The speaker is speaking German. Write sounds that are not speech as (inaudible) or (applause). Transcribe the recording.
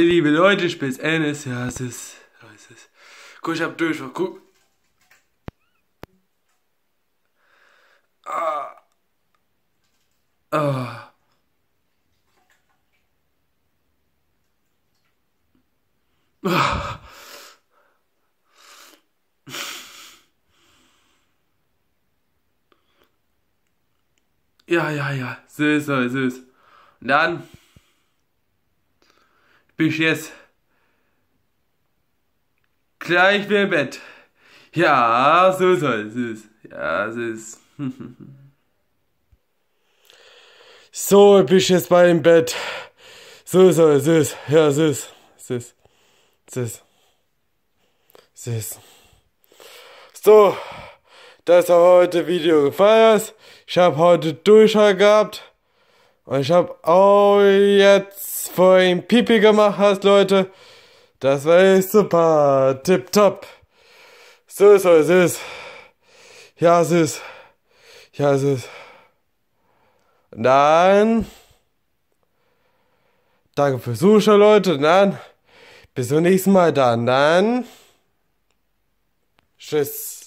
Liebe Leute, spitz Ennis, ja, es ist, ja, es ist. Guck, ich hab Durchfall, guck. Ah. Ah. Ah. Ja, ja, ja, so ist. Und dann bin jetzt gleich wieder im Bett. Ja, so soll es. Ja, so ist. (laughs) So, bin jetzt bei im Bett. So soll es. ist. Ja, es ist. Es ist. Es ist. Es ist. So, das war heute Video gefeiert. Ich habe heute Durchschlag gehabt. Und ich habe auch jetzt vorhin Pipi gemacht hast, Leute. Das war super. Tipptopp. So ist es ist. Ja, ist. Ja, ist. Und dann. Danke fürs Zuschauen, Leute. Und dann. Bis zum nächsten Mal dann. Dann. Tschüss.